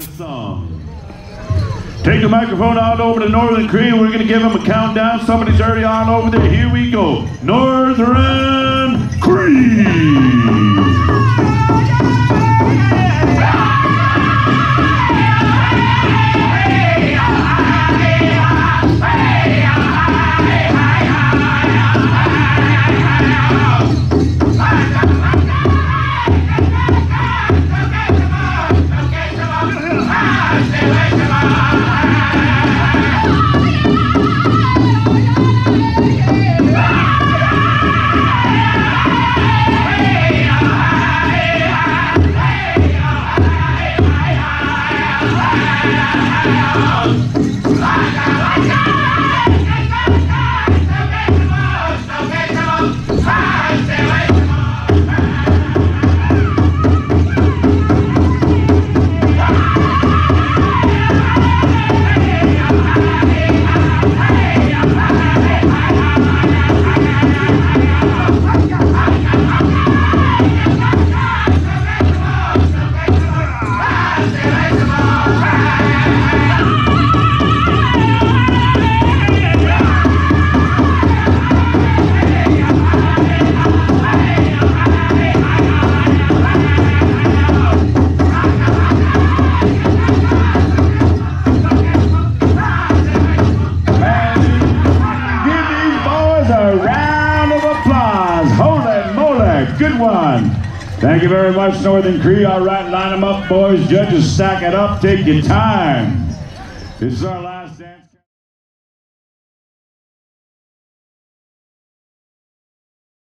song. Take the microphone out over to Northern Cree. We're going to give them a countdown. Somebody's already on over there. Here we go. Northern House. Moly, good one. Thank you very much, Northern Cree. All right, line them up, boys. Judges, stack it up. Take your time. This is our last.